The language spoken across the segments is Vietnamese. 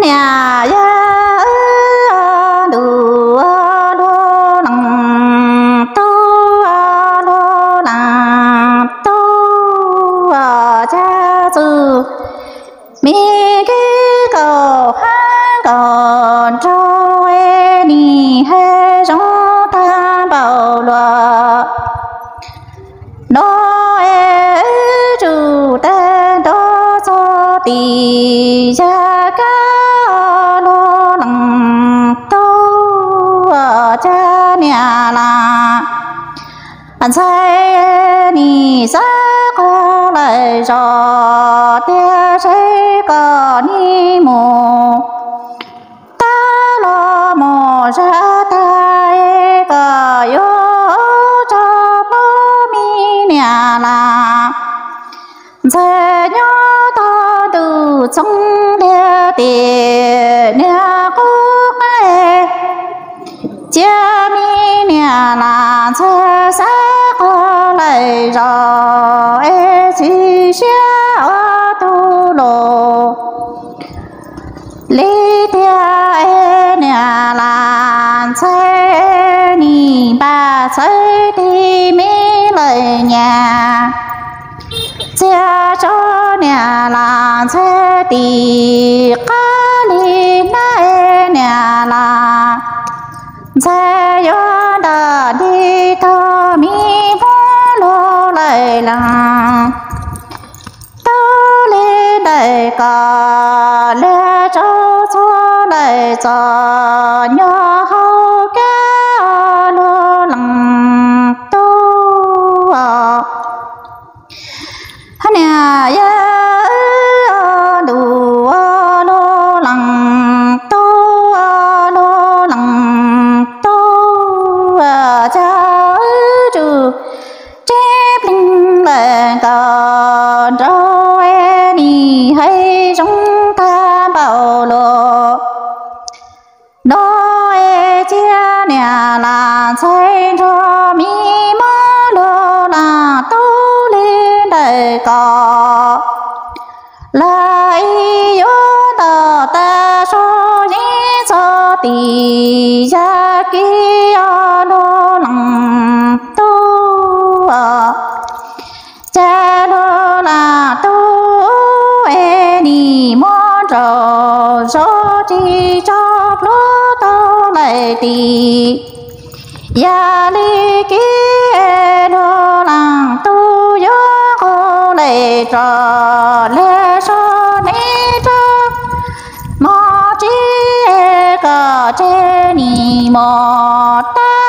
nhà ya đủ có lại cho tia sẽ có ni mồ ta lo mồ ra ta e có yo cho bố mi nhà là. Giờ nhớ ta từ trong địa tiền nhà quốc này cha mi nhà là cha sa có lại ê chỉ xa tu lộ lý tia ê nhà là cha ni ba cha đi mi lời nhà cha cho nhà là cha đi ca li na e nhà là xe gió đã đi thơ mi ho lo lại là tớ lê đầy cả lê cho cho đầy cho nhau. Cha đô là tu e đi mô trò cho chi cho lô tao lại tì ya li e đô lăng tu yo cô lệ trò lê so nê trò mô chi e cà chê ni mô ta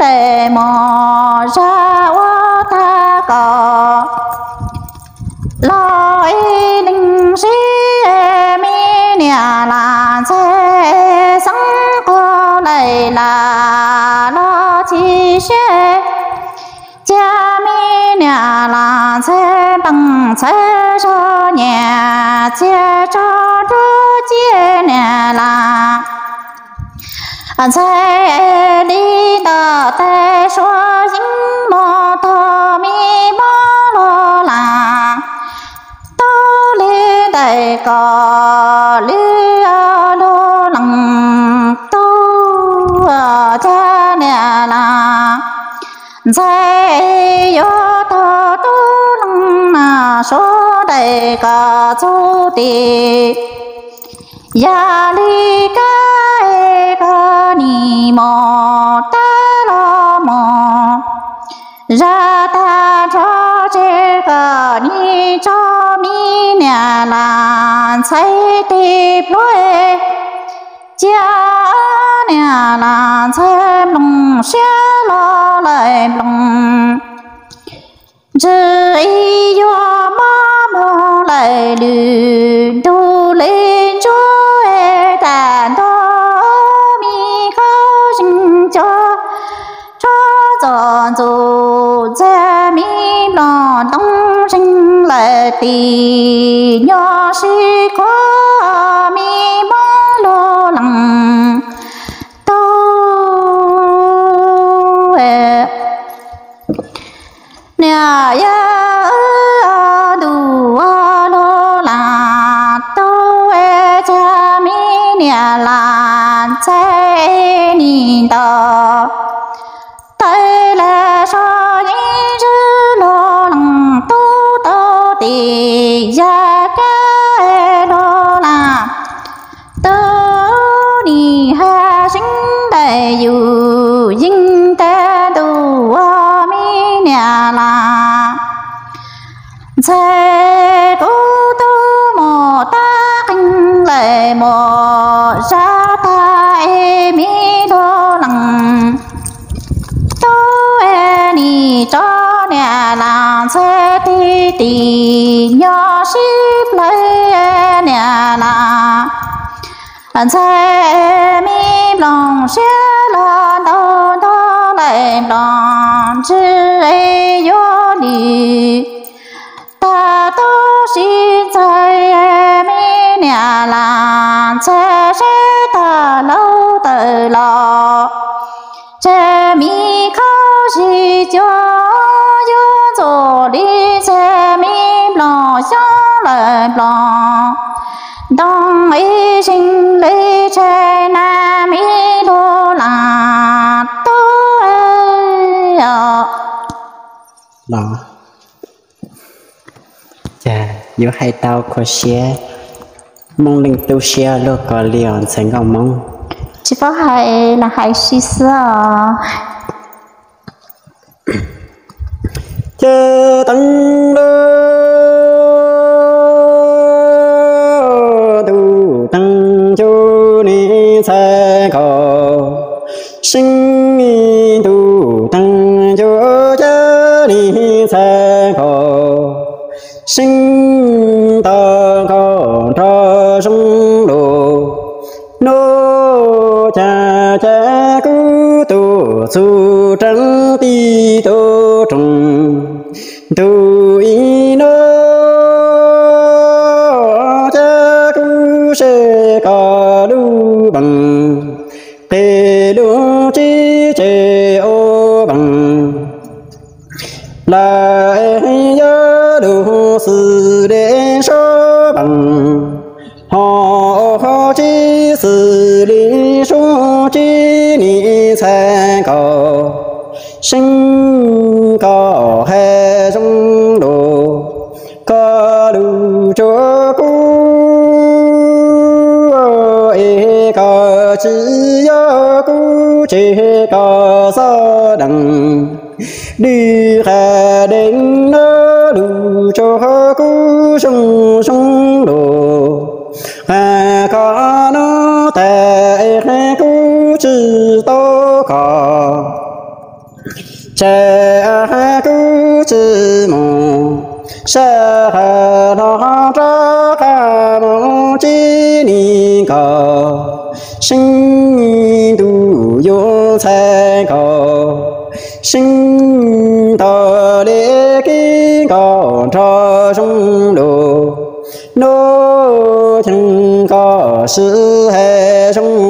đề mò ra quá ta cò lo y linh sĩ e mi nhà là xe sẵn có này là lo chi xe cha mi nhà là xe bằng xe cho nhà xe cho anh sẽ đi tờ tê xóa dính mò thơ mi bó lô là. Tô lê đầy cò lê lô lăng tô cha nè là. Dây yo tơ tô lăng na số đầy cò chú tì. Ya li ca mò, ta lo mò. Ra ta cho chế ca ni cho mi nhà là xây tịp lối cha nhà là xây lùng xe lo lại lùng chữ y yo ma mô lại lü tu lên cho ti nhỏ si có mi mô lô lăng tô ê. Nhà ya du a lô là tô ê cha mi nhà là cha ni tờ tì nhỏ ship lấy nhà làng anh sẽ mi lòng sẽ là đô đô lại lòng chứ ấy yo đi. Ta tu xin chạy mi nhà là sẽ sẽ ta lâu tự lo. Chế mi khâu gì cho đông y sinh lý chế na mi đô la tô đó. Chà giữa hai tao có xe. Mong linh tu xe lo có liền sẽ ngon mong. Chỉ có hai là hai sĩ sợ chớ tăng đơ sinh chỉ yo cú chỉ có sa đằng. Đi khè đến nơ đủ cho cú sung sung đồ. Hà có nó tệ cú chỉ to có cha cú chỉ mù. Sa hà nó ra ca mù chỉ ni có sinh tu vô sai cầu sinh tờ đế ký cầu cho sung đồ nô chẳng có sự hệ sung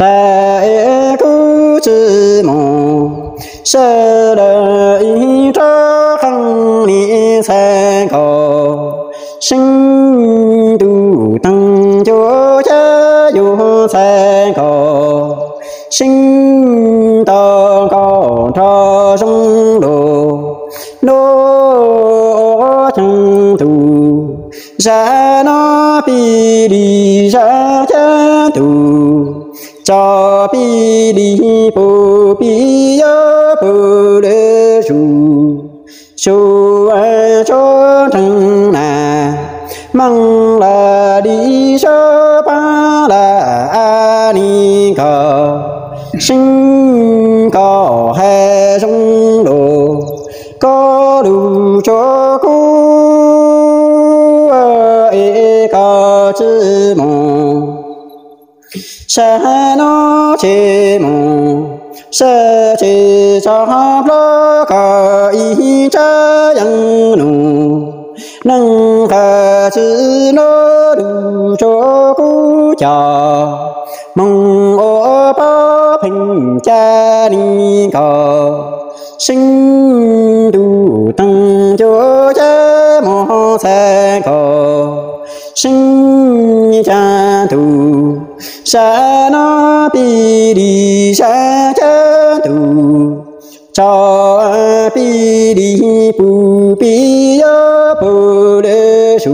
ta e cu chỉ bồ bi ya bồ đề ru su a cho thằng na mong là đi sơ ba là a ni cờ sinh có hệ trong đồ có đủ cho cô ê có chữ mồ sa nó chi mồ sa chi cho lo có ý cha yang nụ. Nâng thờ chữ nó đủ cho cô chờ mong ô bó bình cha ni cờ sinh đủ tăng cho cha mô sa cờ sinh cha tu sa nó bi đi sa cha tu. Cho bi đi pu bi yo pu de su.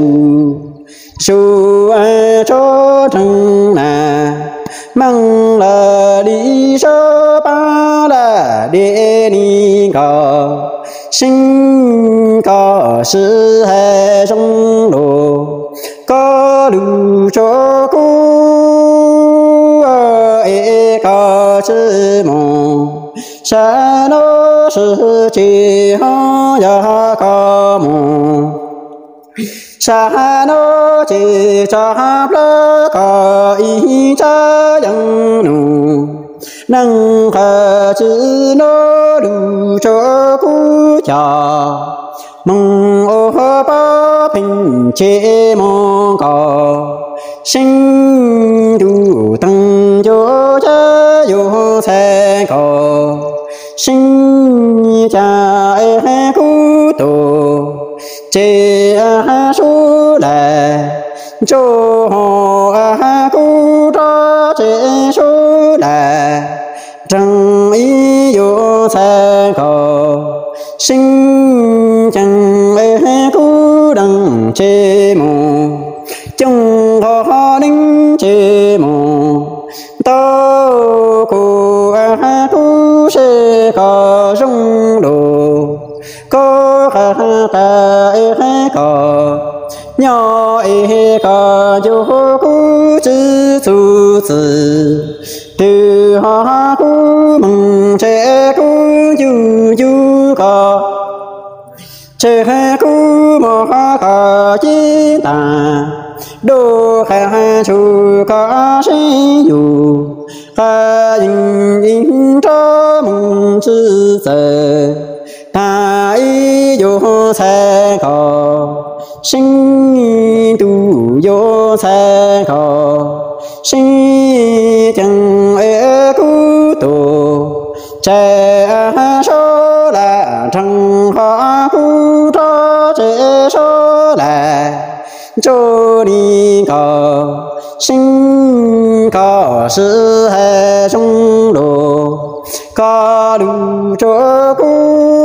Su a cho thân na mong là đi sơ ba là địa ni có sinh có sự hệ trong sa nô sư chi ho ya ca mu sa nô chi cha la ca ý cha yang nu năng khả chữ nô đủ cho cú cha mong ô ba bình chế mong có sinh đủ tăng cho cha yo sẽ có sinh cha e cú tu tổ chế số là cho họ cú cho chê su là trăng ý vô sa có sinh chẳng ê cú đăng chê mù khả ta ê có nhỏ ê có dù cú chữ tu tử từ họ cú mừng chê cú du du có chê cú mò có chi ta đô khả chú có sinh dù. Khả yên yên cho mừng chữ giờ sa kho sinh tu vô sa kho sinh chẳng ế cú tu trẻ số là thằng họ cú cho trẻ số là cho đi kho sinh kho sư hệ trong đồ. Có đủ cho cú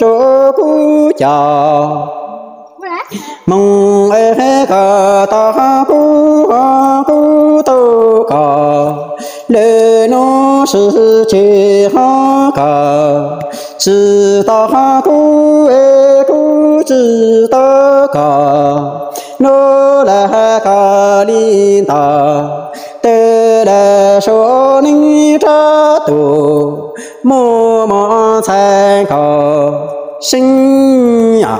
đủ cho cú chờ. Mong ê cờ ta cú ha cú tô cờ. Lê nó sư chỉ ha cờ. Sư ta cú ê cú sư ta cờ. Nó là cờ đi ta tê là số ninh cha tu mô mô sai cờ sinh à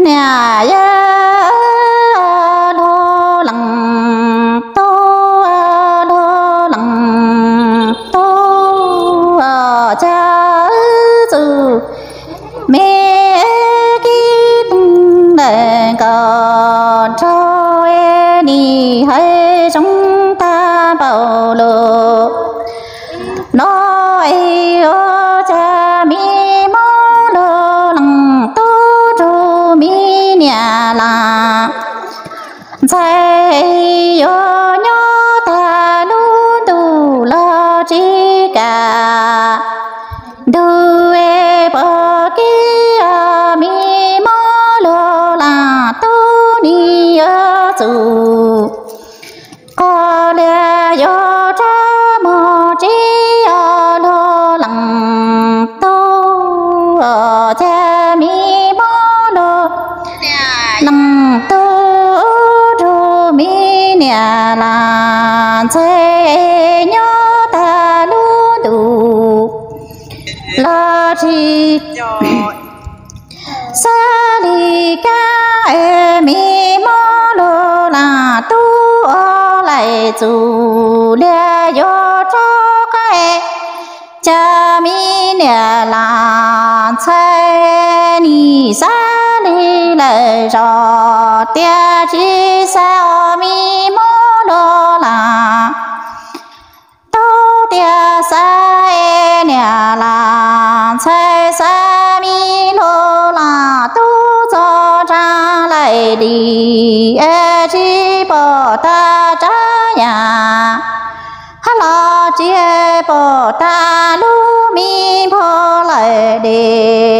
nè ya đô nhớ ta lu đủ. La chi sa li ca e mi mô lô la tu o lại chủ lia yo cho cái cha mi nè là chai ni sa ni lại cho tia chi sao mi cha đi e chi bồ ta cha nhà? Ha la chi e bồ ta lu mi bồ lại đi?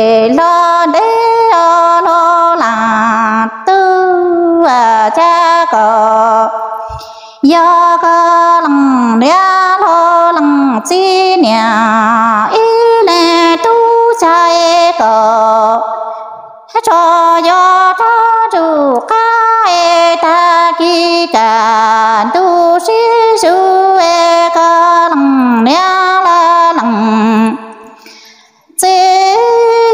Ki cả tu sĩ su e ca lăng nha la lăng chỉ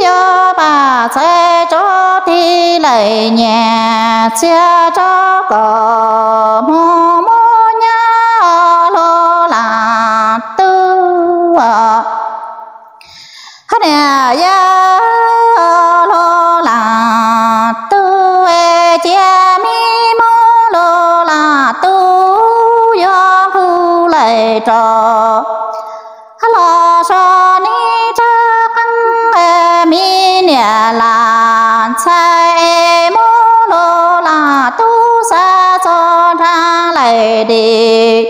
yo bà chế cho thi lời nhà chia cho cổ mô mô nha lô la tu à hát nè ya khu lại trò lo cho ni cho căn e mi nhà là sai mô lô là tu sa cho ra lại đi.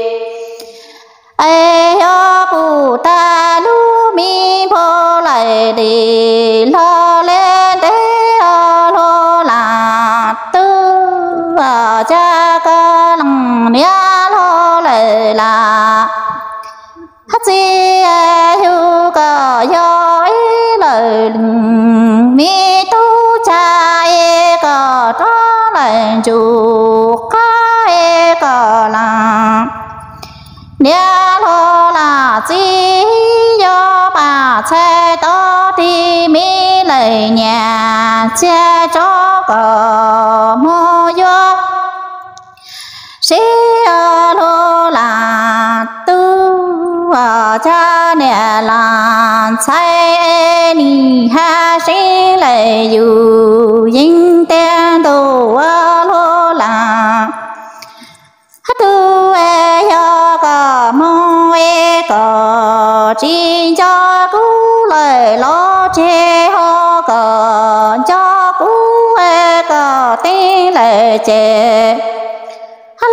Ai yo bù ta lu mi bô lại đi lo lên để lô là tu ở cha ca lòng nia lô lại là chi e hu cờ yo lời mi tu cha e cờ cho lời chủ ca e cờ là. Nhà lo là chi do bà che to thì mi lời nhà che cho cờ mô do. Si cha nè là sai ni ha si lệ dù dinh tên tu lô là hát tu e yo có mô e có chi cho cú lời lo chê ho có cho cú e có tí lệ chê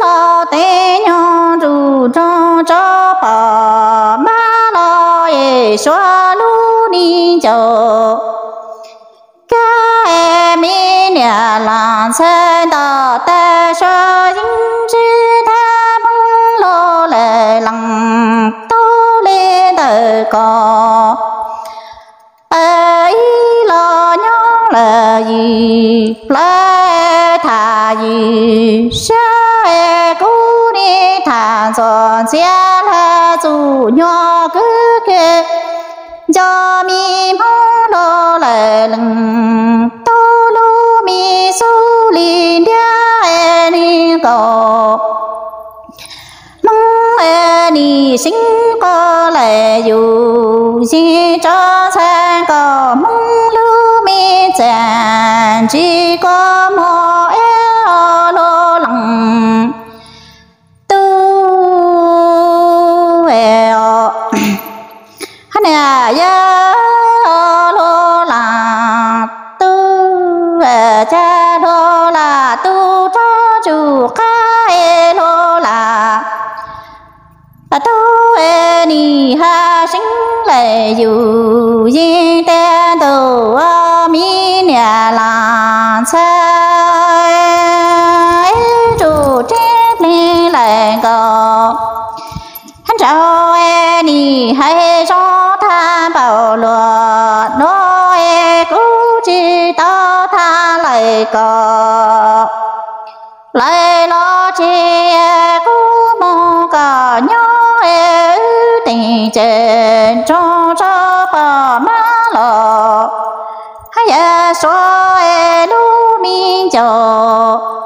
lo tế nhau dù cho cho bà ma lo ye xoa lu ni em mi nhà làng sen tờ tê xóa dính chứ ta bông lô lệ lăng tô lê tờ cò. Ấy lo nhó là gì? Lê e thà gì? Sa e cú đi thà cho xe là dù nhỏ cứ kê cho mi mô đô lệ lưng tô lu mi su li đia e ni cầu mong e ni sinh có lệ dù gì cho sang có mong lu mi chàng chỉ có mô ya lô là tu e cha lô là tu cho chủ ca e lô là tu e ni ha sinh lệ dù di tên cờ lấy lo chi e cú mong cả nhớ e tình trên cho cho bà má lo hay e số lu mi cho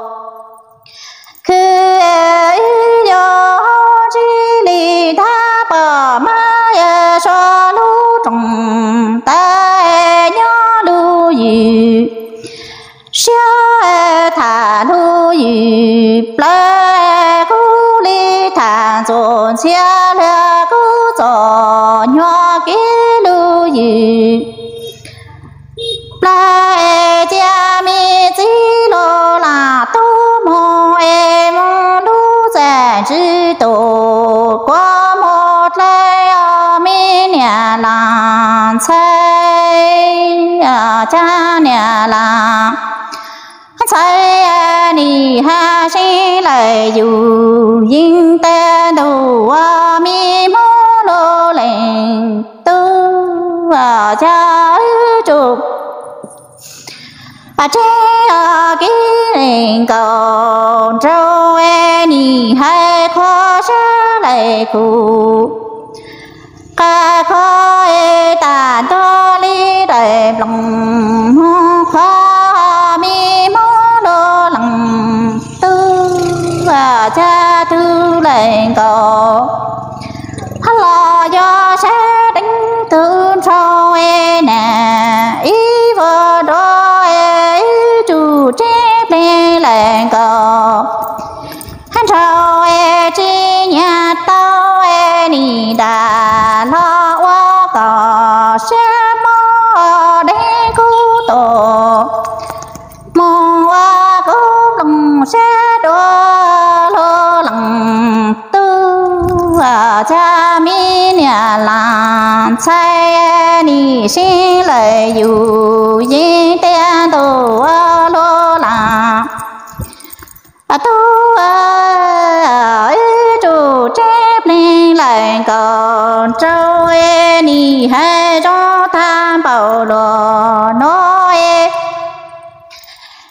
cha nhà là chạy ni ha sinh lại dù yên ta đồ a mi mô lô lệnh tư a cha chụp a chê a kí lệnh cầu trâu e ni hai khó sa lại cụ ca khói e ta to li đại lòng khó mi mô đô lòng tư, và cha thư lệnh cầu. Lo do sẽ đánh thương sau e nè, ý vô đô e chủ chép lên lệnh cầu. Hắn sau e chi nhà tao e ni đà lo qua cò sẽ mò để cứu tổ mò qua cứu lòng sẽ đua lo lặng tu à cha mi nhà làng chạy ni xin lời dù yên tiền tổ lo lặng à tu lên lại còn trâu ê ni hai cho tham bảo đồ nó ê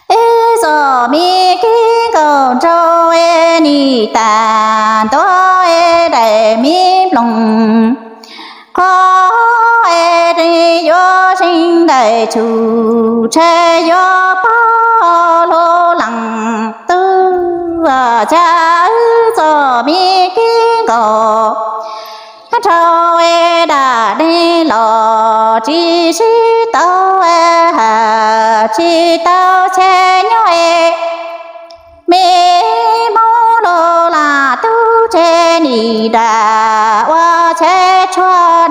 ê giờ mi kinh còn trâu ê ni tàn to ê đầy mi lòng. Có ê đi yo sinh đầy chủ, che yo bao lô lặng tư. Và cha ư giờ mi kinh cầu châu e đà đi lò, chi chi tao e hà, chi tao che nhau e. Mê mô lô là tu che ni đà wa che cho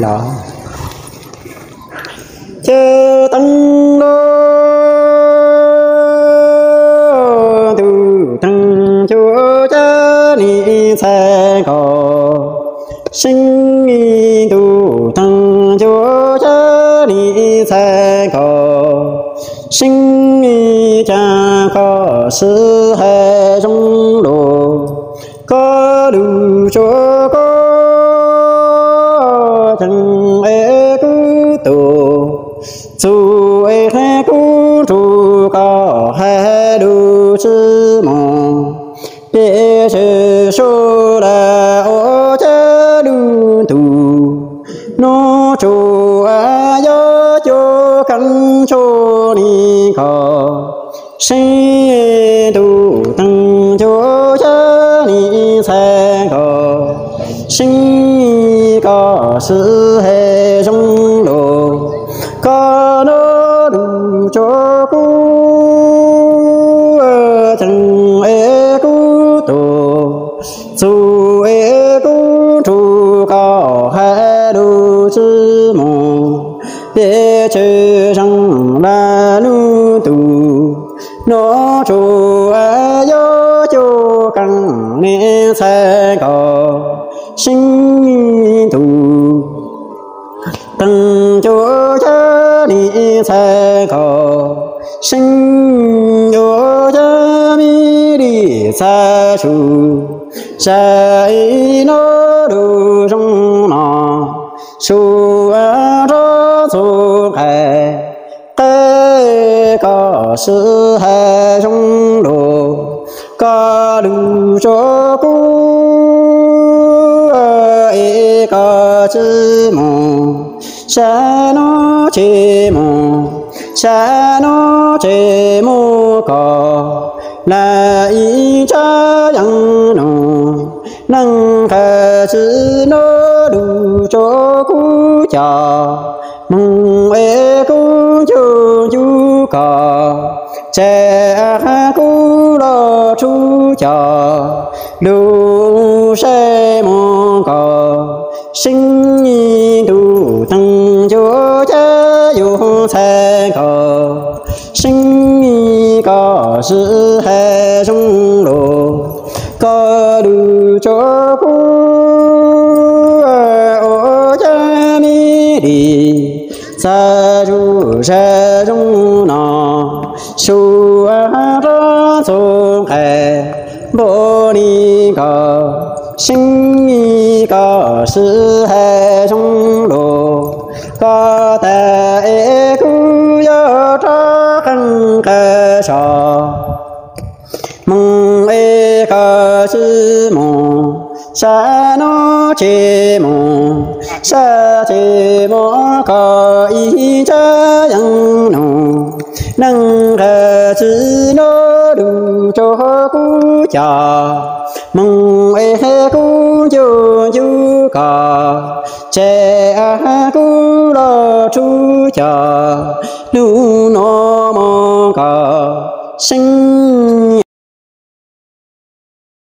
啦就等我都自就这凌才三点半都点就这前才心心 chẳng ế cú tù dù ế cú chủ cao, hai đủ chữ mù ế chữ có chữ mù sa nó chê mù sa nó chê mù có là ý cha yang nô năng khả chữ nó đủ cho cú cha mong ê e cú chu chu cả cha cú lo chú cha đủ sẽ mong có sinh nhi đủ tăng cho cha yêu sai có sinh nhi có sự hệ trong đồ có đủ cho cô ô cha mi đi sa chu sa trong nọ su a ra xuống hệ bồ ni có sinh nhi có sư hệ trong đồ có thể cứ do cho khăn cơ sở mong ê cơ sư mù sa nó chê mù sa chê mù có ý cha yang nụ. Năng cơ sư nó đủ cho cú cha mong ê cú chu chu cả chê cú lo chu chờ nu nó mong cả sinh